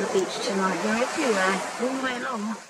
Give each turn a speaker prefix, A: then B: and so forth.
A: the beach tonight. They're everywhere, all the way